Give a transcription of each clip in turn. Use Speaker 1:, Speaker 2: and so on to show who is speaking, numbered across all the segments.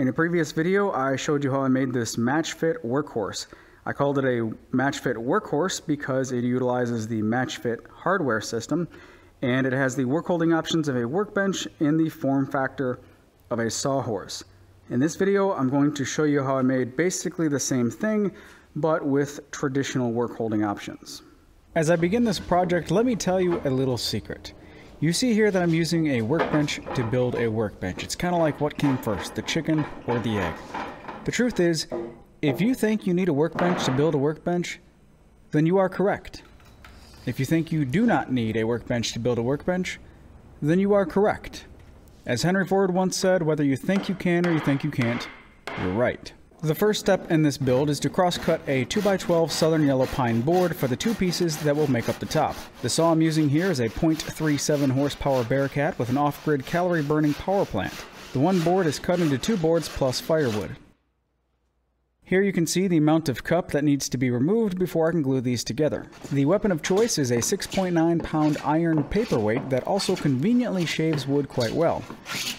Speaker 1: In a previous video, I showed you how I made this match fit workhorse. I called it a match fit workhorse because it utilizes the match fit hardware system and it has the work holding options of a workbench and the form factor of a sawhorse. In this video, I'm going to show you how I made basically the same thing, but with traditional work holding options. As I begin this project, let me tell you a little secret. You see here that I'm using a workbench to build a workbench. It's kind of like what came first, the chicken or the egg. The truth is, if you think you need a workbench to build a workbench, then you are correct. If you think you do not need a workbench to build a workbench, then you are correct. As Henry Ford once said, whether you think you can or you think you can't, you're right. The first step in this build is to cross-cut a 2x12 southern yellow pine board for the two pieces that will make up the top. The saw I'm using here is a 0.37 horsepower Bearcat with an off-grid calorie burning power plant. The one board is cut into two boards plus firewood. Here you can see the amount of cup that needs to be removed before I can glue these together. The weapon of choice is a 6.9 pound iron paperweight that also conveniently shaves wood quite well.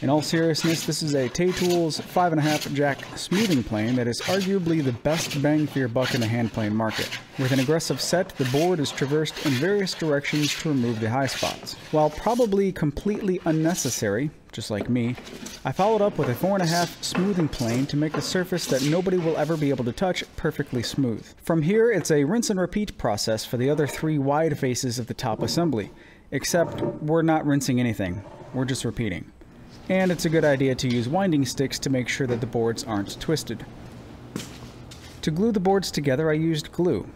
Speaker 1: In all seriousness, this is a Tay-Tools 5.5 jack smoothing plane that is arguably the best bang for your buck in the hand plane market. With an aggressive set, the board is traversed in various directions to remove the high spots. While probably completely unnecessary, just like me, I followed up with a 4.5 smoothing plane to make the surface that nobody will ever be able to touch perfectly smooth. From here, it's a rinse and repeat process for the other three wide faces of the top assembly, except we're not rinsing anything, we're just repeating. And it's a good idea to use winding sticks to make sure that the boards aren't twisted. To glue the boards together I used glue,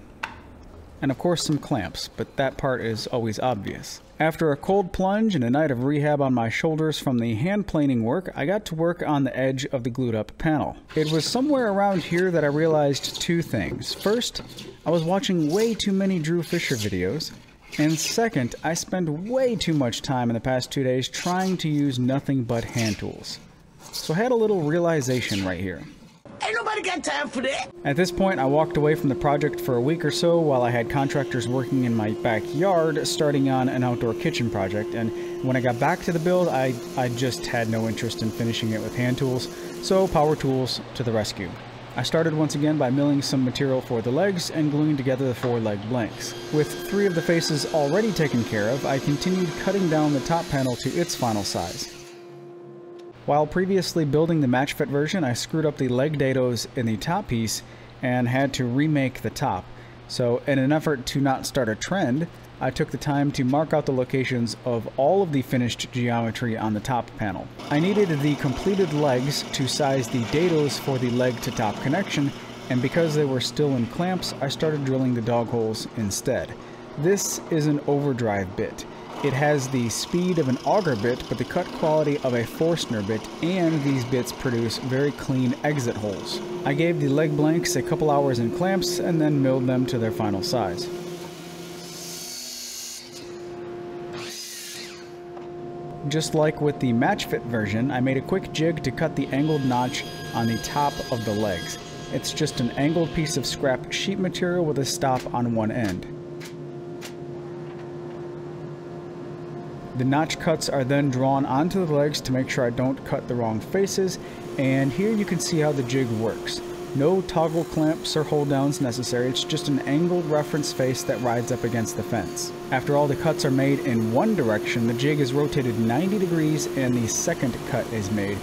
Speaker 1: and of course some clamps, but that part is always obvious. After a cold plunge and a night of rehab on my shoulders from the hand planing work, I got to work on the edge of the glued up panel. It was somewhere around here that I realized two things. First, I was watching way too many Drew Fisher videos, and second, I spent way too much time in the past two days trying to use nothing but hand tools. So I had a little realization right here.
Speaker 2: Ain't nobody got time for that.
Speaker 1: At this point, I walked away from the project for a week or so while I had contractors working in my backyard starting on an outdoor kitchen project. And when I got back to the build, I, I just had no interest in finishing it with hand tools, so power tools to the rescue. I started once again by milling some material for the legs and gluing together the four leg blanks. With three of the faces already taken care of, I continued cutting down the top panel to its final size. While previously building the match fit version, I screwed up the leg dados in the top piece and had to remake the top. So in an effort to not start a trend, I took the time to mark out the locations of all of the finished geometry on the top panel. I needed the completed legs to size the dados for the leg to top connection, and because they were still in clamps, I started drilling the dog holes instead. This is an overdrive bit. It has the speed of an auger bit, but the cut quality of a Forstner bit, and these bits produce very clean exit holes. I gave the leg blanks a couple hours in clamps and then milled them to their final size. Just like with the match fit version, I made a quick jig to cut the angled notch on the top of the legs. It's just an angled piece of scrap sheet material with a stop on one end. The notch cuts are then drawn onto the legs to make sure I don't cut the wrong faces, and here you can see how the jig works. No toggle clamps or hold downs necessary, it's just an angled reference face that rides up against the fence. After all the cuts are made in one direction, the jig is rotated 90 degrees and the second cut is made.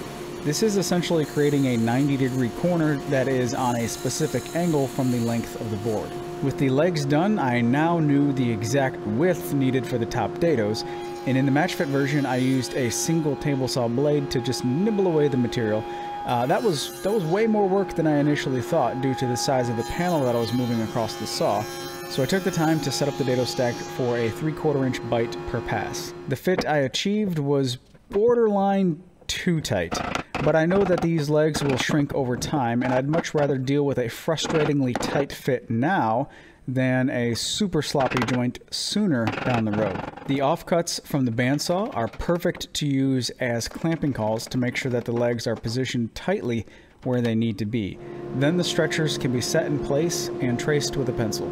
Speaker 1: This is essentially creating a 90 degree corner that is on a specific angle from the length of the board. With the legs done, I now knew the exact width needed for the top dados, and in the match fit version, I used a single table saw blade to just nibble away the material. Uh, that was that was way more work than I initially thought due to the size of the panel that I was moving across the saw. So I took the time to set up the dado stack for a 3 quarter inch bite per pass. The fit I achieved was borderline too tight, but I know that these legs will shrink over time and I'd much rather deal with a frustratingly tight fit now than a super sloppy joint sooner down the road. The offcuts from the bandsaw are perfect to use as clamping cauls to make sure that the legs are positioned tightly where they need to be. Then the stretchers can be set in place and traced with a pencil.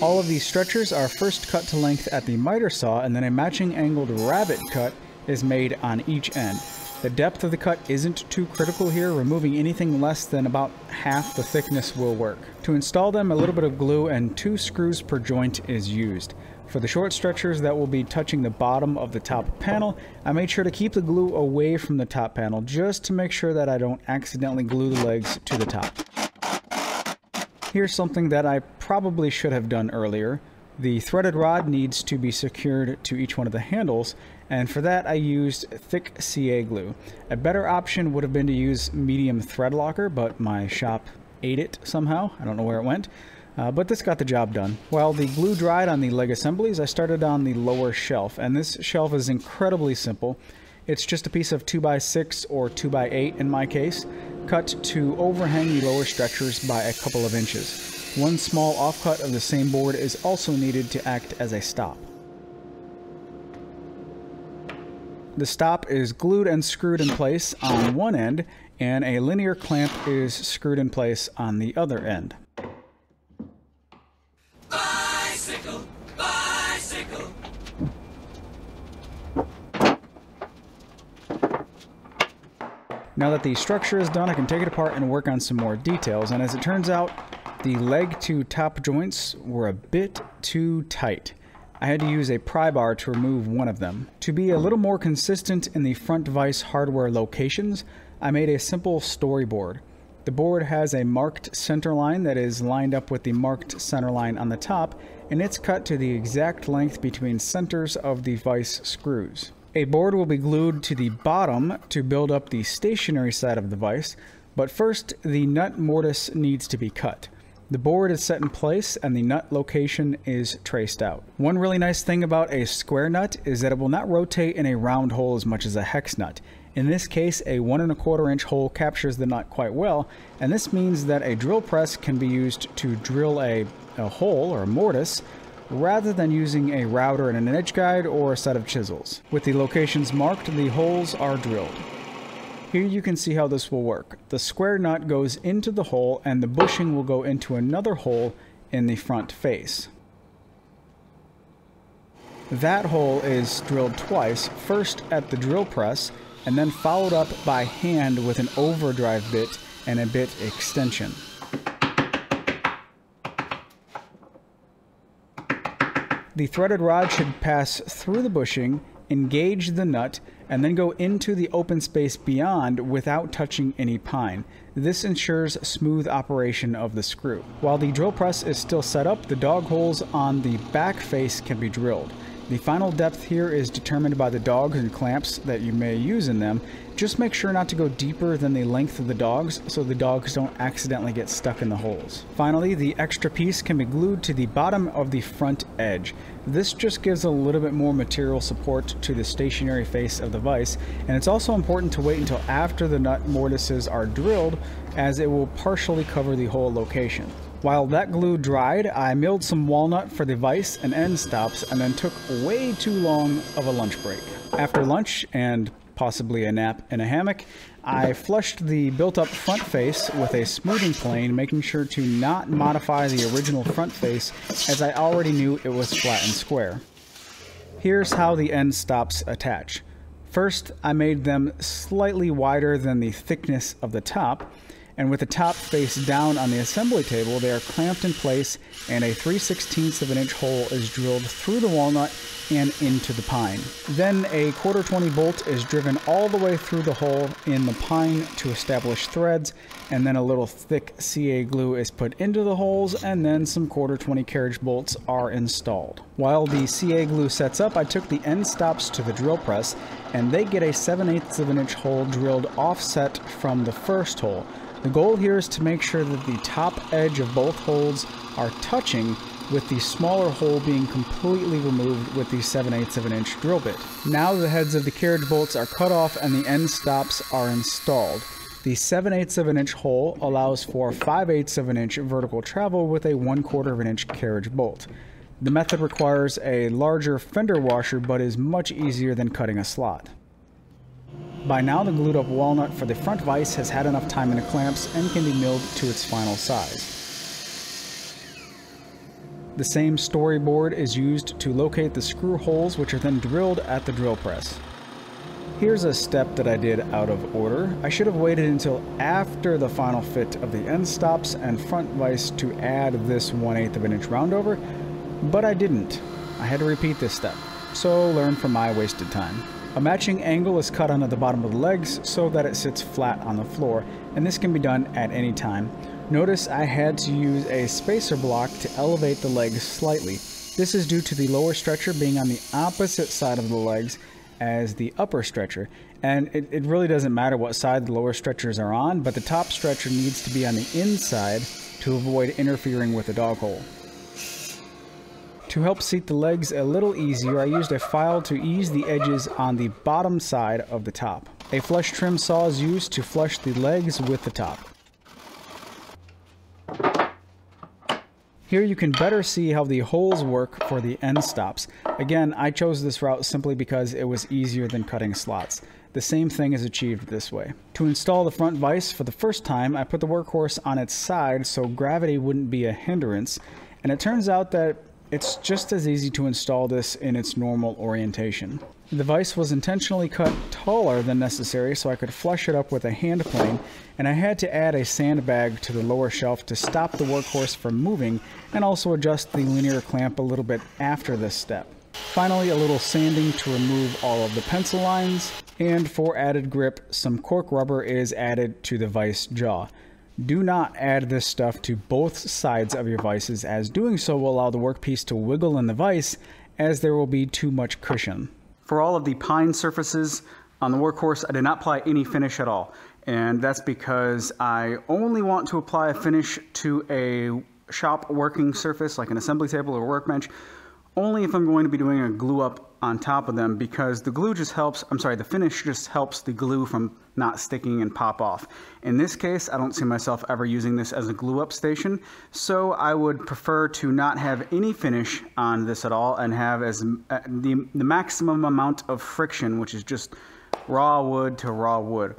Speaker 1: All of these stretchers are first cut to length at the miter saw and then a matching angled rabbet cut is made on each end. The depth of the cut isn't too critical here, removing anything less than about half the thickness will work. To install them, a little bit of glue and two screws per joint is used. For the short stretchers that will be touching the bottom of the top panel, I made sure to keep the glue away from the top panel just to make sure that I don't accidentally glue the legs to the top. Here's something that I probably should have done earlier. The threaded rod needs to be secured to each one of the handles, and for that I used thick CA glue. A better option would have been to use medium thread locker, but my shop ate it somehow. I don't know where it went. Uh, but this got the job done. While the glue dried on the leg assemblies, I started on the lower shelf, and this shelf is incredibly simple. It's just a piece of 2x6 or 2x8 in my case, cut to overhang the lower stretchers by a couple of inches. One small offcut of the same board is also needed to act as a stop. The stop is glued and screwed in place on one end, and a linear clamp is screwed in place on the other end. Bicycle, bicycle. Now that the structure is done, I can take it apart and work on some more details, and as it turns out, the leg to top joints were a bit too tight. I had to use a pry bar to remove one of them. To be a little more consistent in the front vise hardware locations, I made a simple storyboard. The board has a marked center line that is lined up with the marked center line on the top, and it's cut to the exact length between centers of the vise screws. A board will be glued to the bottom to build up the stationary side of the vise, but first the nut mortise needs to be cut. The board is set in place and the nut location is traced out. One really nice thing about a square nut is that it will not rotate in a round hole as much as a hex nut. In this case, a one and a quarter inch hole captures the nut quite well, and this means that a drill press can be used to drill a, a hole or a mortise rather than using a router and an edge guide or a set of chisels. With the locations marked, the holes are drilled. Here you can see how this will work. The square nut goes into the hole and the bushing will go into another hole in the front face. That hole is drilled twice, first at the drill press and then followed up by hand with an overdrive bit and a bit extension. The threaded rod should pass through the bushing, engage the nut, and then go into the open space beyond without touching any pine. This ensures smooth operation of the screw. While the drill press is still set up, the dog holes on the back face can be drilled. The final depth here is determined by the dogs and clamps that you may use in them. Just make sure not to go deeper than the length of the dogs so the dogs don't accidentally get stuck in the holes. Finally, the extra piece can be glued to the bottom of the front edge. This just gives a little bit more material support to the stationary face of the vise, and it's also important to wait until after the nut mortises are drilled as it will partially cover the hole location. While that glue dried, I milled some walnut for the vise and end stops and then took way too long of a lunch break. After lunch and possibly a nap in a hammock, I flushed the built-up front face with a smoothing plane, making sure to not modify the original front face as I already knew it was flat and square. Here's how the end stops attach. First, I made them slightly wider than the thickness of the top, and with the top face down on the assembly table, they are clamped in place and a 3 16 of an inch hole is drilled through the walnut and into the pine. Then a quarter 20 bolt is driven all the way through the hole in the pine to establish threads, and then a little thick CA glue is put into the holes, and then some quarter 20 carriage bolts are installed. While the CA glue sets up, I took the end stops to the drill press, and they get a 7 8 of an inch hole drilled offset from the first hole. The goal here is to make sure that the top edge of both holes are touching with the smaller hole being completely removed with the 7 8 of an inch drill bit. Now the heads of the carriage bolts are cut off and the end stops are installed. The 7 8 of an inch hole allows for 5 8 of an inch vertical travel with a 1 quarter of an inch carriage bolt. The method requires a larger fender washer but is much easier than cutting a slot. By now the glued up walnut for the front vise has had enough time in the clamps and can be milled to its final size. The same storyboard is used to locate the screw holes which are then drilled at the drill press. Here's a step that I did out of order. I should have waited until after the final fit of the end stops and front vise to add this 1 8 of an inch roundover, but I didn't. I had to repeat this step, so learn from my wasted time. A matching angle is cut onto the bottom of the legs so that it sits flat on the floor, and this can be done at any time. Notice I had to use a spacer block to elevate the legs slightly. This is due to the lower stretcher being on the opposite side of the legs as the upper stretcher. And it, it really doesn't matter what side the lower stretchers are on, but the top stretcher needs to be on the inside to avoid interfering with the dog hole. To help seat the legs a little easier, I used a file to ease the edges on the bottom side of the top. A flush trim saw is used to flush the legs with the top. Here you can better see how the holes work for the end stops. Again, I chose this route simply because it was easier than cutting slots. The same thing is achieved this way. To install the front vise for the first time, I put the workhorse on its side so gravity wouldn't be a hindrance, and it turns out that it's just as easy to install this in its normal orientation. The vise was intentionally cut taller than necessary so I could flush it up with a hand plane, and I had to add a sandbag to the lower shelf to stop the workhorse from moving and also adjust the linear clamp a little bit after this step. Finally, a little sanding to remove all of the pencil lines, and for added grip, some cork rubber is added to the vise jaw. Do not add this stuff to both sides of your vices as doing so will allow the workpiece to wiggle in the vise as there will be too much cushion. For all of the pine surfaces on the workhorse, I did not apply any finish at all. And that's because I only want to apply a finish to a shop working surface like an assembly table or workbench only if I'm going to be doing a glue up on top of them because the glue just helps, I'm sorry, the finish just helps the glue from not sticking and pop off. In this case, I don't see myself ever using this as a glue up station, so I would prefer to not have any finish on this at all and have as uh, the, the maximum amount of friction, which is just raw wood to raw wood.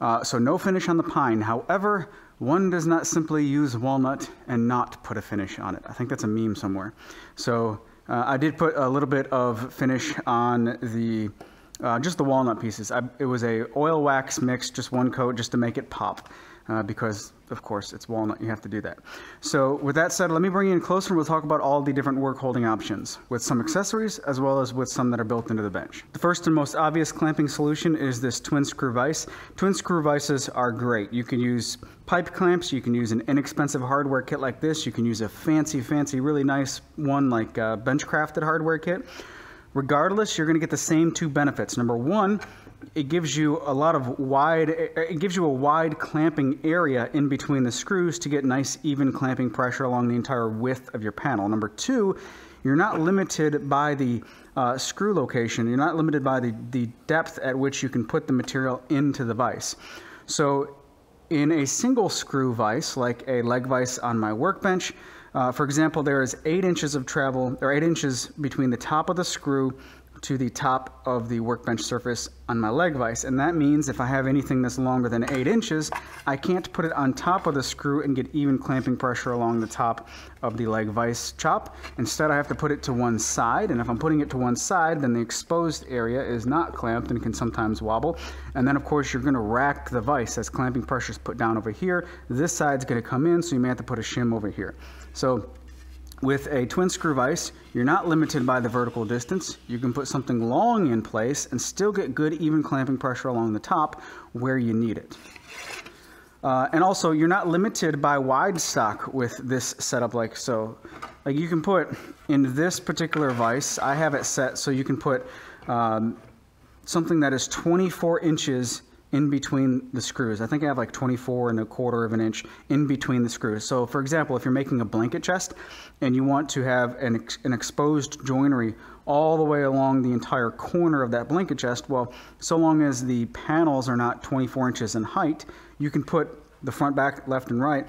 Speaker 1: Uh, so no finish on the pine. However, one does not simply use walnut and not put a finish on it. I think that's a meme somewhere. So uh, I did put a little bit of finish on the uh, just the walnut pieces. I, it was a oil wax mix, just one coat, just to make it pop. Uh, because of course it's walnut, you have to do that. So with that said, let me bring you in closer and we'll talk about all the different work holding options with some accessories as well as with some that are built into the bench. The first and most obvious clamping solution is this twin screw vise. Twin screw vices are great. You can use pipe clamps, you can use an inexpensive hardware kit like this, you can use a fancy, fancy, really nice one like a Benchcrafted hardware kit. Regardless, you're gonna get the same two benefits. Number one, it gives you a lot of wide, it gives you a wide clamping area in between the screws to get nice even clamping pressure along the entire width of your panel. Number two, you're not limited by the uh, screw location. You're not limited by the, the depth at which you can put the material into the vise. So in a single screw vise, like a leg vise on my workbench, uh, for example, there is eight inches of travel, or eight inches between the top of the screw to the top of the workbench surface on my leg vise. And that means if I have anything that's longer than 8 inches, I can't put it on top of the screw and get even clamping pressure along the top of the leg vise chop. Instead, I have to put it to one side. And if I'm putting it to one side, then the exposed area is not clamped and can sometimes wobble. And then, of course, you're going to rack the vise as clamping pressure is put down over here. This side's going to come in, so you may have to put a shim over here. So with a twin screw vise, you're not limited by the vertical distance. You can put something long in place and still get good even clamping pressure along the top where you need it. Uh, and also, you're not limited by wide stock with this setup like so. Like you can put in this particular vise, I have it set so you can put um, something that is 24 inches in between the screws. I think I have like 24 and a quarter of an inch in between the screws. So for example, if you're making a blanket chest and you want to have an, ex an exposed joinery all the way along the entire corner of that blanket chest, well, so long as the panels are not 24 inches in height, you can put the front, back, left, and right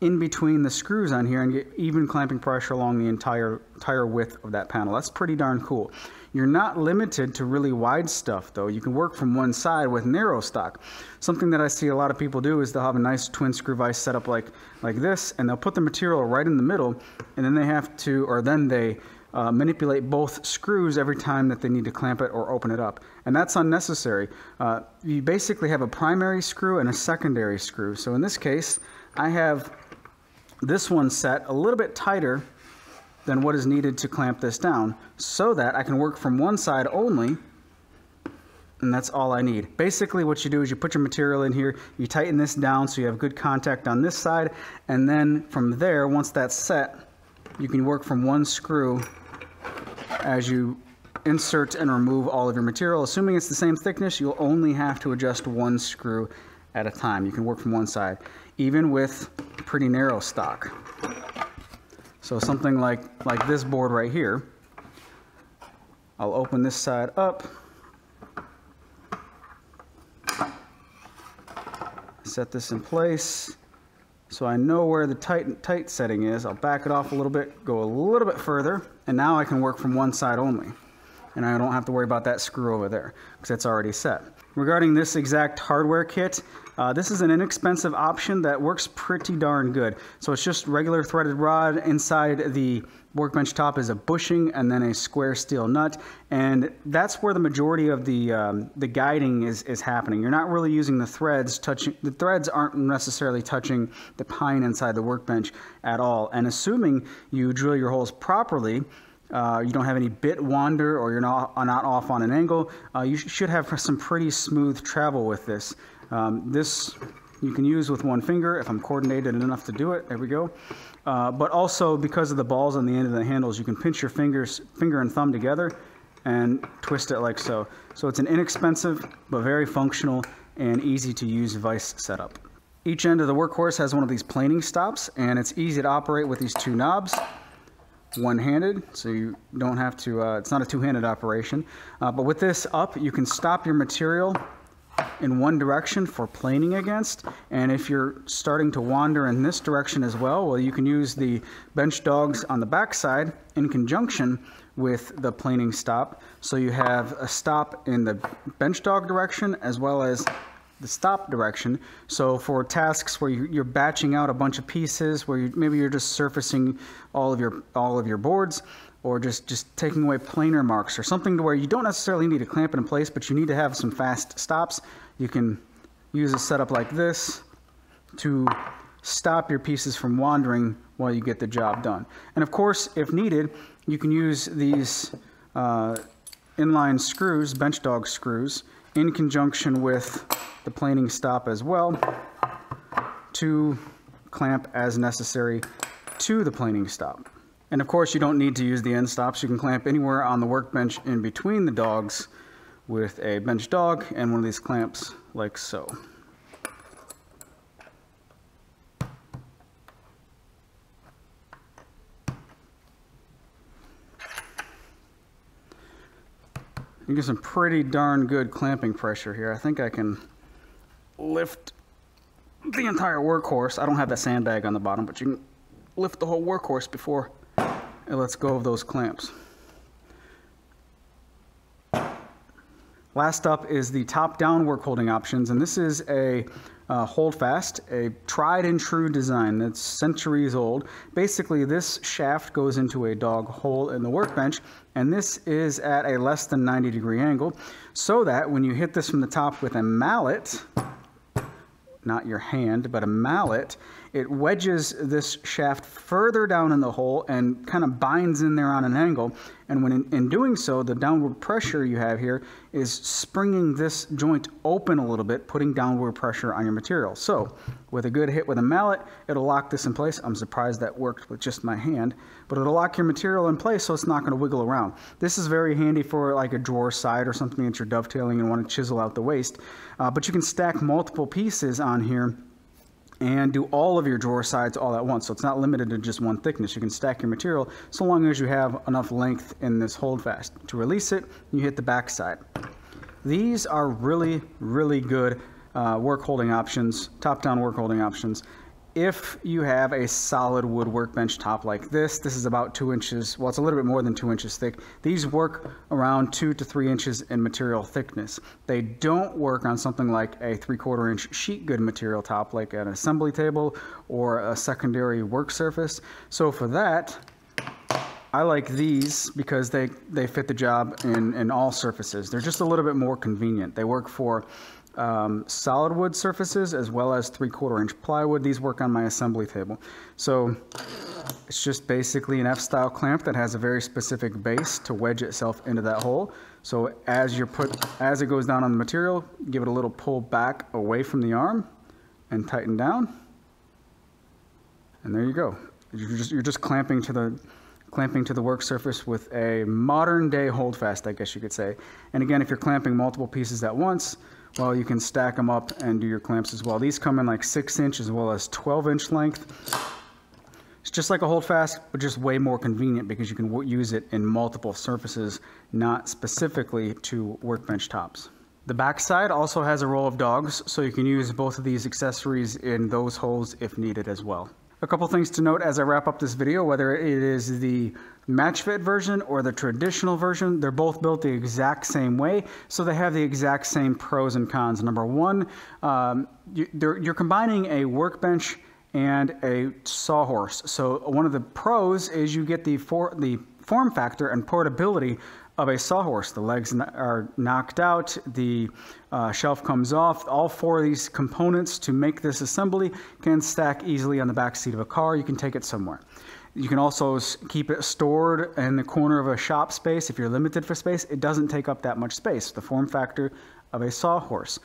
Speaker 1: in between the screws on here and get even clamping pressure along the entire entire width of that panel. That's pretty darn cool. You're not limited to really wide stuff though. You can work from one side with narrow stock. Something that I see a lot of people do is they'll have a nice twin screw vise set up like, like this and they'll put the material right in the middle and then they have to, or then they uh, manipulate both screws every time that they need to clamp it or open it up. And that's unnecessary. Uh, you basically have a primary screw and a secondary screw. So in this case, I have this one set a little bit tighter than what is needed to clamp this down so that I can work from one side only and that's all I need. Basically what you do is you put your material in here, you tighten this down so you have good contact on this side, and then from there, once that's set, you can work from one screw as you insert and remove all of your material. Assuming it's the same thickness, you'll only have to adjust one screw at a time. You can work from one side, even with pretty narrow stock. So something like, like this board right here, I'll open this side up, set this in place so I know where the tight, tight setting is. I'll back it off a little bit, go a little bit further, and now I can work from one side only. And I don't have to worry about that screw over there because it's already set. Regarding this exact hardware kit, uh, this is an inexpensive option that works pretty darn good. So it's just regular threaded rod. Inside the workbench top is a bushing and then a square steel nut. And that's where the majority of the, um, the guiding is, is happening. You're not really using the threads touching, the threads aren't necessarily touching the pine inside the workbench at all. And assuming you drill your holes properly, uh, you don't have any bit wander or you're not, not off on an angle, uh, you sh should have some pretty smooth travel with this. Um, this you can use with one finger if I'm coordinated enough to do it. There we go. Uh, but also because of the balls on the end of the handles, you can pinch your fingers, finger and thumb together and twist it like so. So it's an inexpensive but very functional and easy to use vise setup. Each end of the workhorse has one of these planing stops and it's easy to operate with these two knobs one-handed, so you don't have to, uh, it's not a two-handed operation. Uh, but with this up, you can stop your material in one direction for planing against. And if you're starting to wander in this direction as well, well, you can use the bench dogs on the back side in conjunction with the planing stop. So you have a stop in the bench dog direction as well as the stop direction. So for tasks where you're batching out a bunch of pieces, where you, maybe you're just surfacing all of your all of your boards, or just just taking away planer marks, or something to where you don't necessarily need to clamp it in place, but you need to have some fast stops. You can use a setup like this to stop your pieces from wandering while you get the job done. And of course, if needed, you can use these uh, inline screws, bench dog screws, in conjunction with the planing stop as well to clamp as necessary to the planing stop. And of course you don't need to use the end stops. You can clamp anywhere on the workbench in between the dogs with a bench dog and one of these clamps like so. You get some pretty darn good clamping pressure here. I think I can lift the entire workhorse. I don't have that sandbag on the bottom, but you can lift the whole workhorse before it lets go of those clamps. Last up is the top-down work holding options, and this is a uh, holdfast, a tried and true design that's centuries old. Basically, this shaft goes into a dog hole in the workbench, and this is at a less than 90 degree angle, so that when you hit this from the top with a mallet, not your hand, but a mallet, it wedges this shaft further down in the hole and kind of binds in there on an angle. And when in, in, doing so, the downward pressure you have here is springing this joint open a little bit, putting downward pressure on your material. So with a good hit with a mallet, it'll lock this in place. I'm surprised that worked with just my hand, but it'll lock your material in place so it's not going to wiggle around. This is very handy for like a drawer side or something that you're dovetailing and want to chisel out the waste. Uh, but you can stack multiple pieces on here and do all of your drawer sides all at once. So it's not limited to just one thickness. You can stack your material so long as you have enough length in this holdfast. To release it, you hit the back side. These are really, really good uh, work holding options, top-down work holding options if you have a solid wood workbench top like this, this is about two inches, well, it's a little bit more than two inches thick. These work around two to three inches in material thickness. They don't work on something like a three quarter inch sheet good material top, like an assembly table or a secondary work surface. So for that, I like these because they, they fit the job in, in all surfaces. They're just a little bit more convenient. They work for um, solid wood surfaces as well as three quarter inch plywood. These work on my assembly table. So it's just basically an F-style clamp that has a very specific base to wedge itself into that hole. So as you're put, as it goes down on the material, give it a little pull back away from the arm and tighten down. And there you go. You're just, you're just clamping to the clamping to the work surface with a modern day holdfast, I guess you could say. And again, if you're clamping multiple pieces at once, well, you can stack them up and do your clamps as well. These come in like 6 inch as well as 12 inch length. It's just like a holdfast, but just way more convenient because you can use it in multiple surfaces, not specifically to workbench tops. The backside also has a row of dogs, so you can use both of these accessories in those holes if needed as well. A couple things to note as I wrap up this video, whether it is the match fit version or the traditional version, they're both built the exact same way, so they have the exact same pros and cons. Number one, um, you, you're combining a workbench and a sawhorse. So one of the pros is you get the, for, the form factor and portability of a sawhorse. The legs are knocked out, the uh, shelf comes off. All four of these components to make this assembly can stack easily on the back seat of a car. You can take it somewhere. You can also keep it stored in the corner of a shop space. If you're limited for space, it doesn't take up that much space. The form factor of a sawhorse.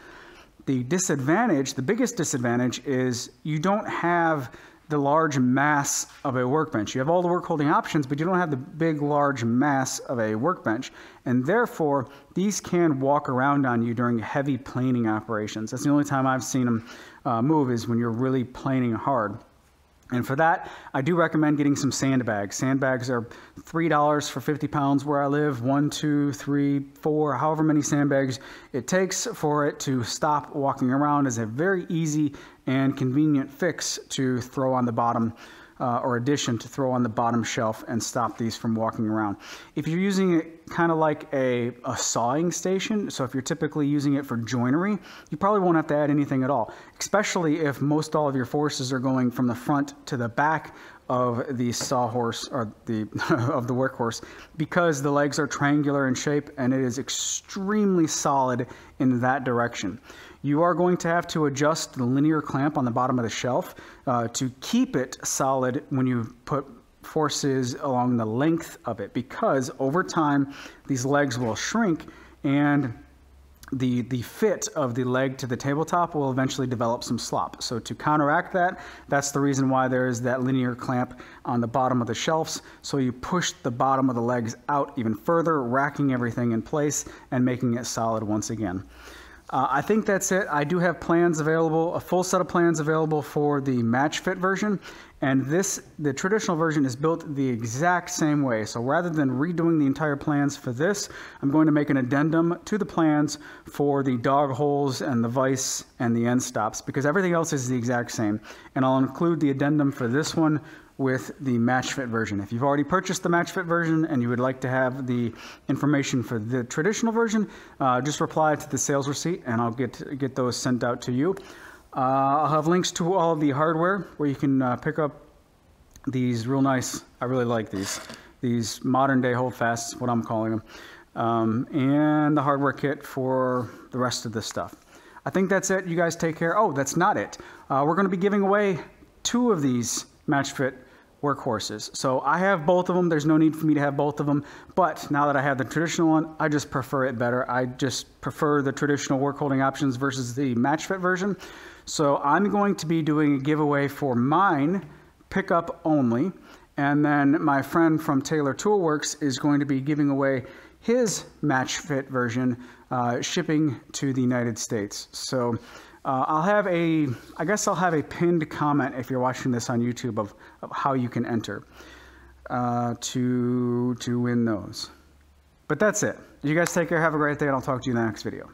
Speaker 1: The disadvantage, the biggest disadvantage, is you don't have the large mass of a workbench. You have all the work holding options, but you don't have the big, large mass of a workbench. And therefore, these can walk around on you during heavy planing operations. That's the only time I've seen them uh, move is when you're really planing hard. And for that, I do recommend getting some sandbags. Sandbags are $3 for 50 pounds where I live, one, two, three, four, however many sandbags it takes for it to stop walking around is a very easy and convenient fix to throw on the bottom uh, or addition to throw on the bottom shelf and stop these from walking around. If you're using kind of like a, a sawing station, so if you're typically using it for joinery, you probably won't have to add anything at all, especially if most all of your forces are going from the front to the back of the sawhorse or the of the workhorse because the legs are triangular in shape and it is extremely solid in that direction. You are going to have to adjust the linear clamp on the bottom of the shelf uh, to keep it solid when you put forces along the length of it because over time these legs will shrink and the, the fit of the leg to the tabletop will eventually develop some slop. So to counteract that, that's the reason why there is that linear clamp on the bottom of the shelves. So you push the bottom of the legs out even further, racking everything in place and making it solid once again. Uh, I think that's it. I do have plans available, a full set of plans available for the match fit version. And this, the traditional version is built the exact same way. So rather than redoing the entire plans for this, I'm going to make an addendum to the plans for the dog holes and the vise and the end stops because everything else is the exact same. And I'll include the addendum for this one with the MatchFit version. If you've already purchased the MatchFit version and you would like to have the information for the traditional version, uh, just reply to the sales receipt and I'll get, get those sent out to you. Uh, I'll have links to all the hardware where you can uh, pick up these real nice, I really like these, these modern day holdfasts, what I'm calling them, um, and the hardware kit for the rest of this stuff. I think that's it. You guys take care. Oh, that's not it. Uh, we're going to be giving away two of these match fit workhorses. So I have both of them. There's no need for me to have both of them. But now that I have the traditional one, I just prefer it better. I just prefer the traditional work holding options versus the match fit version. So I'm going to be doing a giveaway for mine, pickup only. And then my friend from Taylor Toolworks is going to be giving away his match fit version, uh, shipping to the United States. So uh, I'll have a, I guess I'll have a pinned comment if you're watching this on YouTube of, of how you can enter uh, to, to win those. But that's it. You guys take care, have a great day, and I'll talk to you in the next video.